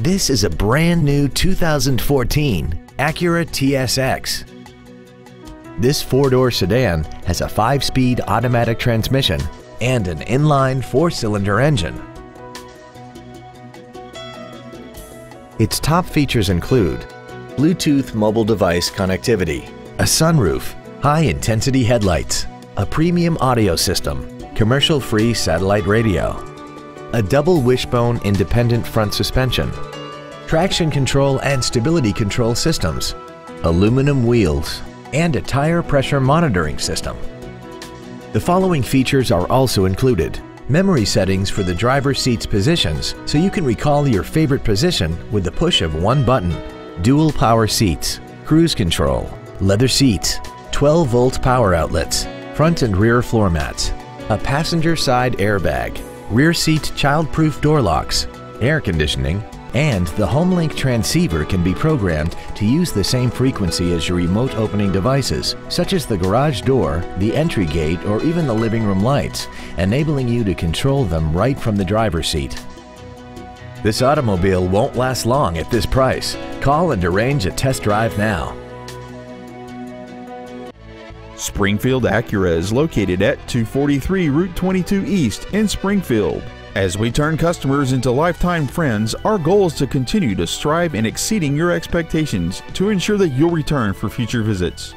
This is a brand new 2014 Acura TSX. This four-door sedan has a five-speed automatic transmission and an inline four-cylinder engine. Its top features include Bluetooth mobile device connectivity, a sunroof, high-intensity headlights, a premium audio system, commercial-free satellite radio, a double wishbone independent front suspension, traction control and stability control systems, aluminum wheels, and a tire pressure monitoring system. The following features are also included. Memory settings for the driver's seat's positions so you can recall your favorite position with the push of one button. Dual power seats, cruise control, leather seats, 12 volt power outlets, front and rear floor mats, a passenger side airbag, rear seat child-proof door locks, air conditioning, and the HomeLink transceiver can be programmed to use the same frequency as your remote opening devices, such as the garage door, the entry gate, or even the living room lights, enabling you to control them right from the driver's seat. This automobile won't last long at this price. Call and arrange a test drive now. Springfield Acura is located at 243 Route 22 East in Springfield. As we turn customers into lifetime friends, our goal is to continue to strive in exceeding your expectations to ensure that you'll return for future visits.